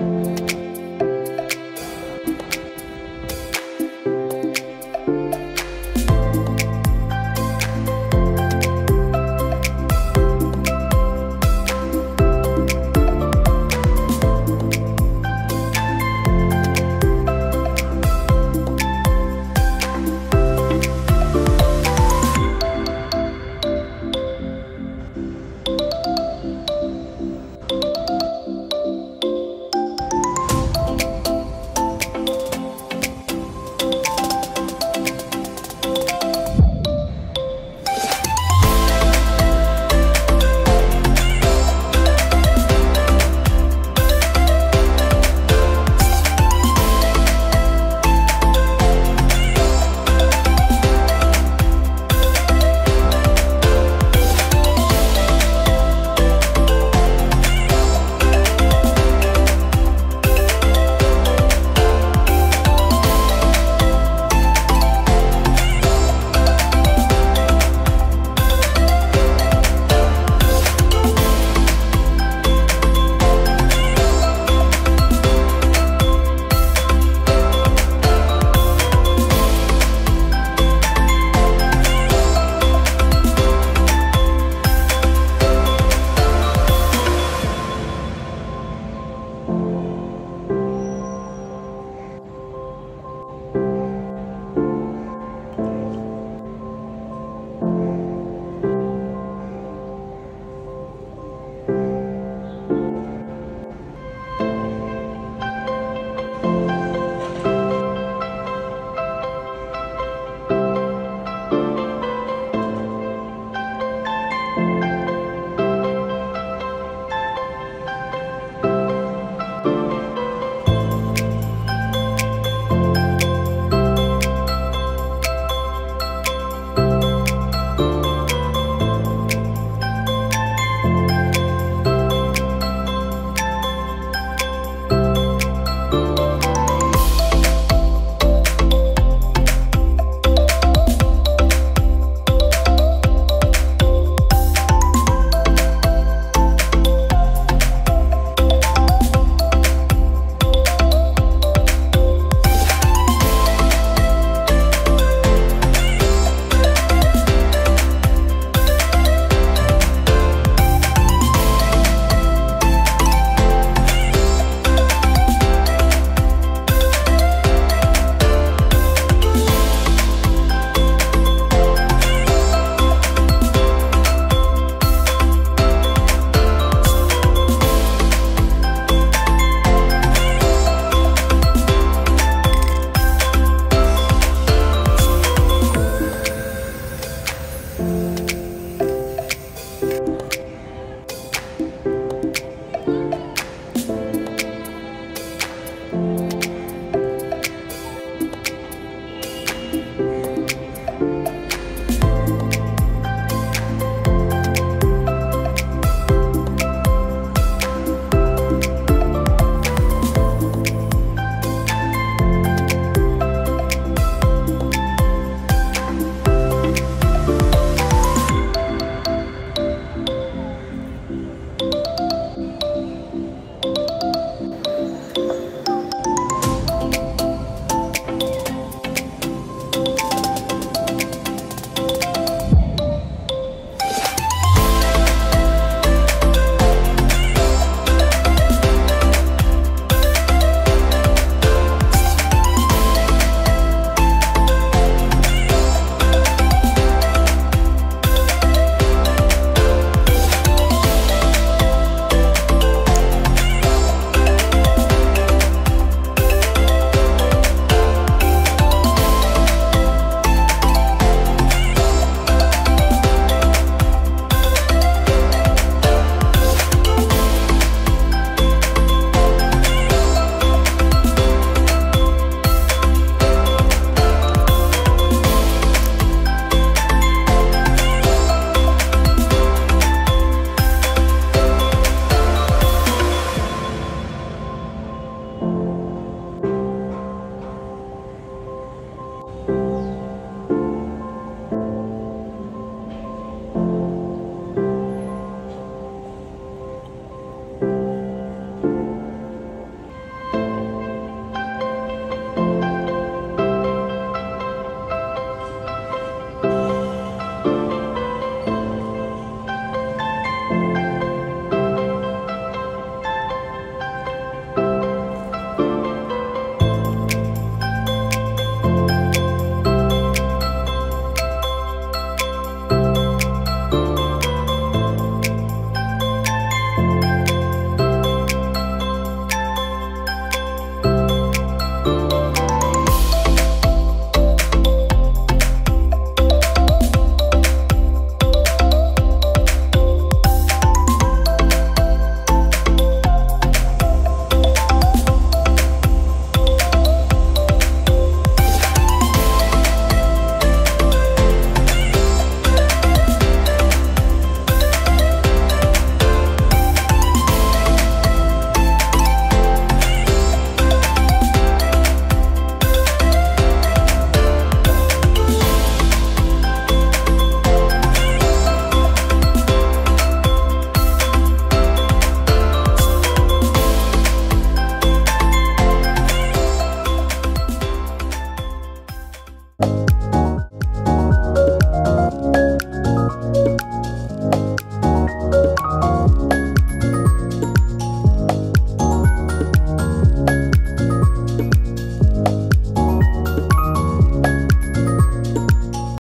Bye.